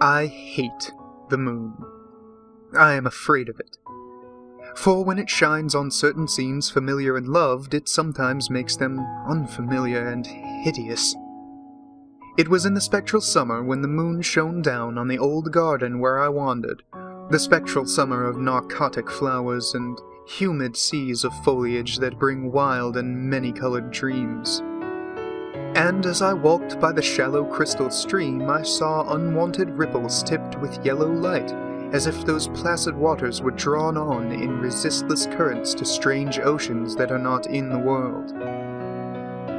I hate the moon. I am afraid of it. For when it shines on certain scenes familiar and loved, it sometimes makes them unfamiliar and hideous. It was in the spectral summer when the moon shone down on the old garden where I wandered, the spectral summer of narcotic flowers and humid seas of foliage that bring wild and many-colored dreams. And as I walked by the shallow crystal stream, I saw unwanted ripples tipped with yellow light, as if those placid waters were drawn on in resistless currents to strange oceans that are not in the world.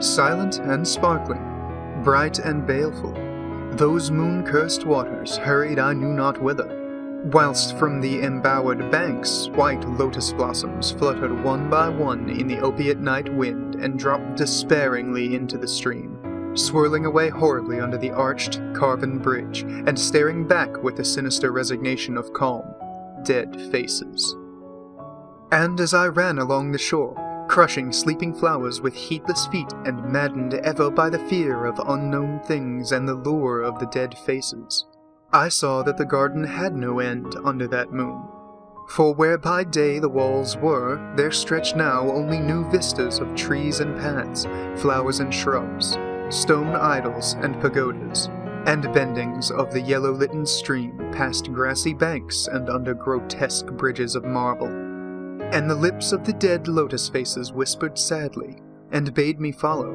Silent and sparkling, bright and baleful, those moon-cursed waters hurried I knew not whither, whilst from the embowered banks white lotus blossoms fluttered one by one in the opiate night wind and dropped despairingly into the stream, swirling away horribly under the arched, carven bridge, and staring back with a sinister resignation of calm, dead faces. And as I ran along the shore, crushing sleeping flowers with heedless feet and maddened ever by the fear of unknown things and the lure of the dead faces, I saw that the garden had no end under that moon. For where by day the walls were, there stretched now only new vistas of trees and paths, flowers and shrubs, stone idols and pagodas, and bendings of the yellow-litten stream past grassy banks and under grotesque bridges of marble. And the lips of the dead lotus faces whispered sadly, and bade me follow.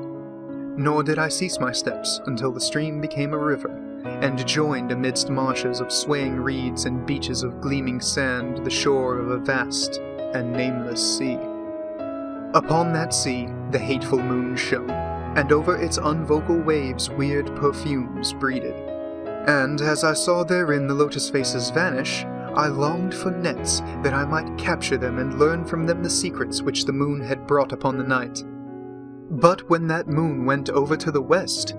Nor did I cease my steps until the stream became a river, and joined amidst marshes of swaying reeds and beaches of gleaming sand the shore of a vast and nameless sea. Upon that sea the hateful moon shone, and over its unvocal waves weird perfumes breeded. And as I saw therein the lotus faces vanish, I longed for nets that I might capture them and learn from them the secrets which the moon had brought upon the night. But when that moon went over to the west,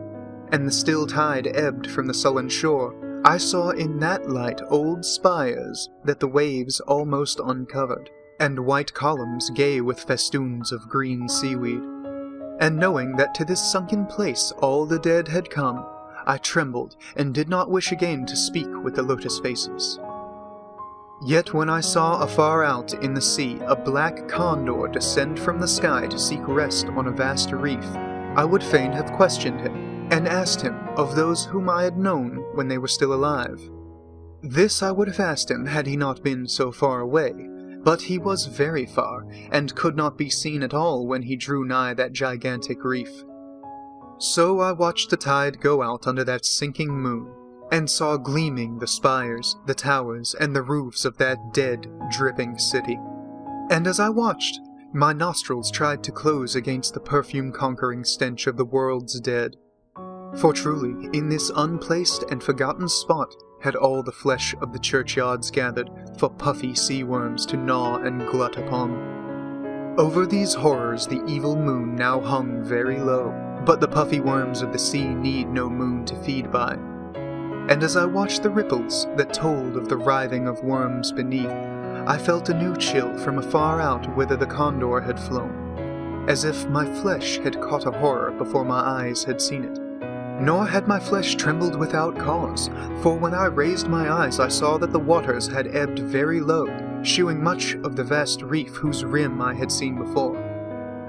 and the still tide ebbed from the sullen shore, I saw in that light old spires that the waves almost uncovered, and white columns gay with festoons of green seaweed. And knowing that to this sunken place all the dead had come, I trembled and did not wish again to speak with the lotus faces. Yet when I saw afar out in the sea a black condor descend from the sky to seek rest on a vast reef, I would fain have questioned him, and asked him of those whom I had known when they were still alive. This I would have asked him had he not been so far away, but he was very far, and could not be seen at all when he drew nigh that gigantic reef. So I watched the tide go out under that sinking moon, and saw gleaming the spires, the towers, and the roofs of that dead, dripping city. And as I watched, my nostrils tried to close against the perfume-conquering stench of the world's dead. For truly, in this unplaced and forgotten spot had all the flesh of the churchyards gathered for puffy sea worms to gnaw and glut upon. Over these horrors the evil moon now hung very low, but the puffy worms of the sea need no moon to feed by. And as I watched the ripples that told of the writhing of worms beneath, I felt a new chill from afar out whither the condor had flown, as if my flesh had caught a horror before my eyes had seen it. Nor had my flesh trembled without cause, for when I raised my eyes I saw that the waters had ebbed very low, shewing much of the vast reef whose rim I had seen before.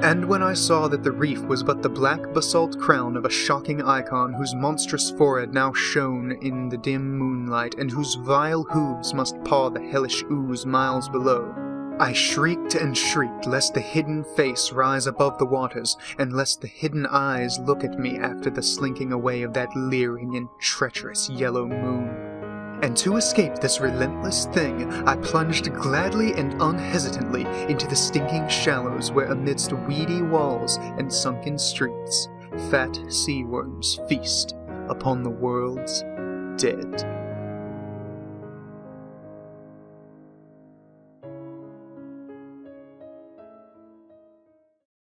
And when I saw that the reef was but the black basalt crown of a shocking icon whose monstrous forehead now shone in the dim moonlight, and whose vile hooves must paw the hellish ooze miles below, I shrieked and shrieked lest the hidden face rise above the waters, and lest the hidden eyes look at me after the slinking away of that leering and treacherous yellow moon. And to escape this relentless thing, I plunged gladly and unhesitantly into the stinking shallows where amidst weedy walls and sunken streets, fat sea worms feast upon the world's dead.